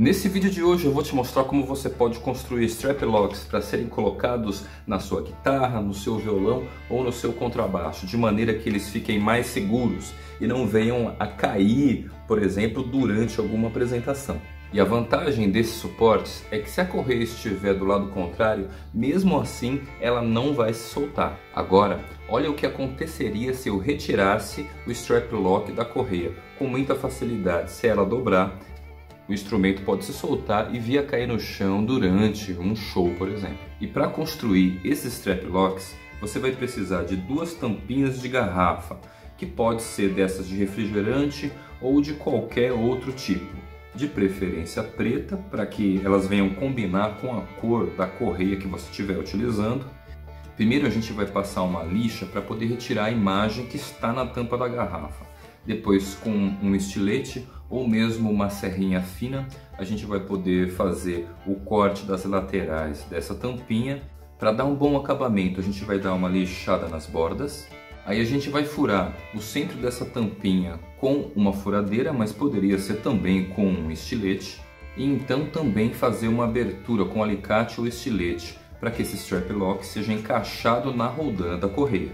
Nesse vídeo de hoje eu vou te mostrar como você pode construir strap locks para serem colocados na sua guitarra, no seu violão ou no seu contrabaixo, de maneira que eles fiquem mais seguros e não venham a cair, por exemplo, durante alguma apresentação. E a vantagem desses suportes é que se a correia estiver do lado contrário, mesmo assim ela não vai se soltar. Agora, olha o que aconteceria se eu retirasse o strap lock da correia com muita facilidade. Se ela dobrar, o instrumento pode se soltar e vir a cair no chão durante um show, por exemplo. E para construir esses strap locks, você vai precisar de duas tampinhas de garrafa, que pode ser dessas de refrigerante ou de qualquer outro tipo. De preferência preta, para que elas venham combinar com a cor da correia que você estiver utilizando. Primeiro a gente vai passar uma lixa para poder retirar a imagem que está na tampa da garrafa. Depois com um estilete ou mesmo uma serrinha fina, a gente vai poder fazer o corte das laterais dessa tampinha. Para dar um bom acabamento, a gente vai dar uma lixada nas bordas. Aí a gente vai furar o centro dessa tampinha com uma furadeira, mas poderia ser também com um estilete. E então também fazer uma abertura com alicate ou estilete, para que esse strap lock seja encaixado na roldana da correia.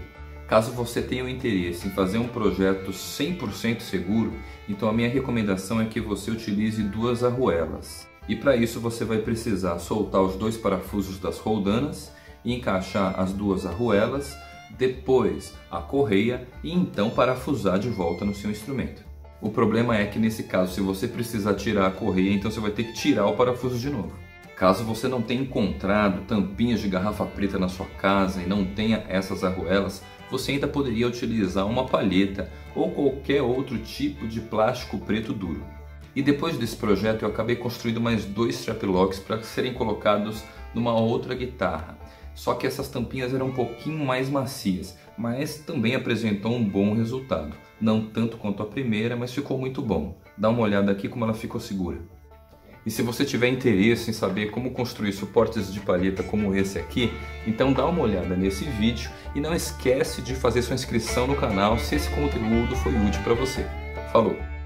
Caso você tenha o interesse em fazer um projeto 100% seguro, então a minha recomendação é que você utilize duas arruelas. E para isso você vai precisar soltar os dois parafusos das roldanas e encaixar as duas arruelas, depois a correia e então parafusar de volta no seu instrumento. O problema é que nesse caso, se você precisar tirar a correia, então você vai ter que tirar o parafuso de novo. Caso você não tenha encontrado tampinhas de garrafa preta na sua casa e não tenha essas arruelas, você ainda poderia utilizar uma palheta ou qualquer outro tipo de plástico preto duro. E depois desse projeto eu acabei construindo mais dois strap locks para serem colocados numa outra guitarra. Só que essas tampinhas eram um pouquinho mais macias, mas também apresentou um bom resultado. Não tanto quanto a primeira, mas ficou muito bom. Dá uma olhada aqui como ela ficou segura. E se você tiver interesse em saber como construir suportes de palheta como esse aqui, então dá uma olhada nesse vídeo e não esquece de fazer sua inscrição no canal se esse conteúdo foi útil para você. Falou!